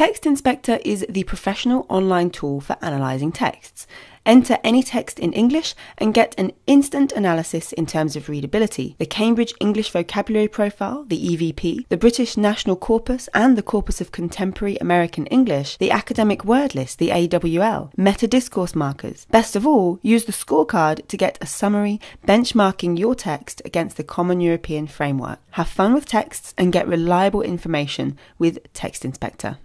Text Inspector is the professional online tool for analysing texts. Enter any text in English and get an instant analysis in terms of readability. The Cambridge English Vocabulary Profile, the EVP, the British National Corpus and the Corpus of Contemporary American English, the Academic Word List, the AWL, meta discourse markers. Best of all, use the scorecard to get a summary benchmarking your text against the Common European Framework. Have fun with texts and get reliable information with Text Inspector.